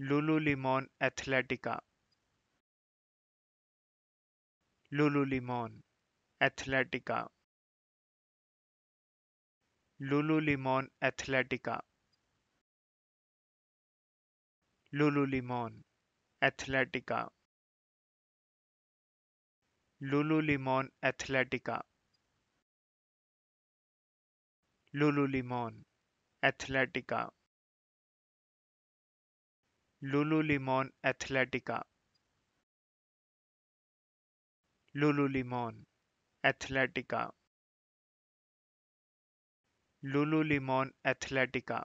Lululemon Athletica. Lululemon Athletica. Lululemon Athletica. Lululemon Athletica. Lululemon Athletica. Lululemon Athletica Lululemon Athletica. Lululemon Athletica. Lululemon Athletica